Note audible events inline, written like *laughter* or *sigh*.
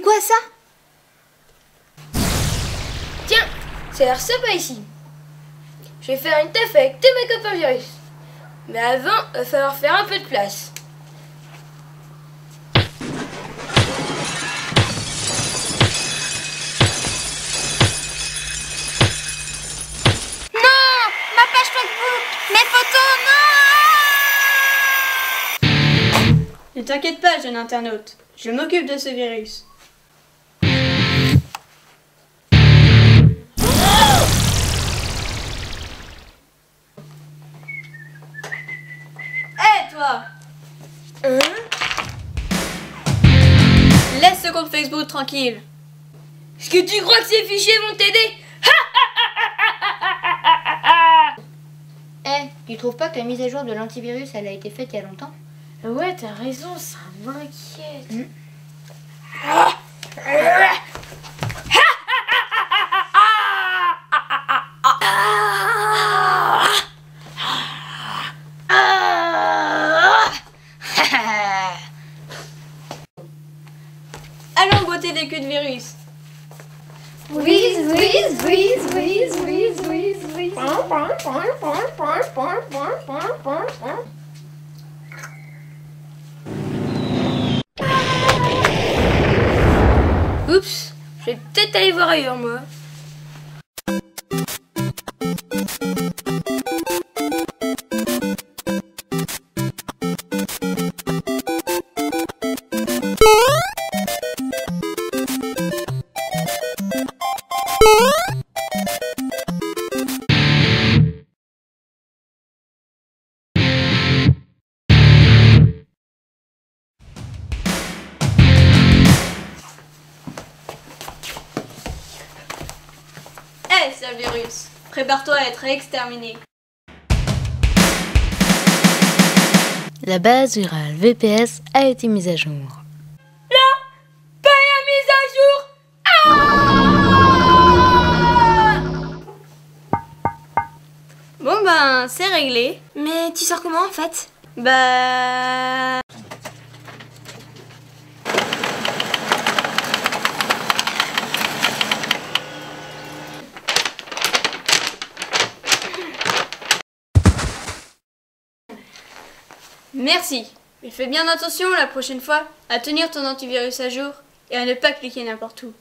quoi ça Tiens, ça a l'air sympa ici. Je vais faire une teuf avec tous mes copains virus. Mais avant, il va falloir faire un peu de place. Non Ma page Facebook Mes photos, non Ne t'inquiète pas, jeune internaute. Je m'occupe de ce virus. Toi Hein Laisse ce compte Facebook tranquille. Est-ce que tu crois que ces fichiers vont t'aider? *laughs* Eh, tu trouves pas que la mise à jour de l'antivirus, elle a été faite il y a longtemps? Ouais, t'as raison, ça m'inquiète. Allons culs de virus. Whiz, whiz, whiz, whiz, whiz, whiz, whiz. Oups, je vais peut-être aller voir ailleurs, moi. Hé, sale virus. Prépare-toi à être exterminé. La base virale VPS a été mise à jour. Bon ben, c'est réglé. Mais tu sors comment en fait? Bah... Merci. Mais fais bien attention la prochaine fois à tenir ton antivirus à jour et à ne pas cliquer n'importe où.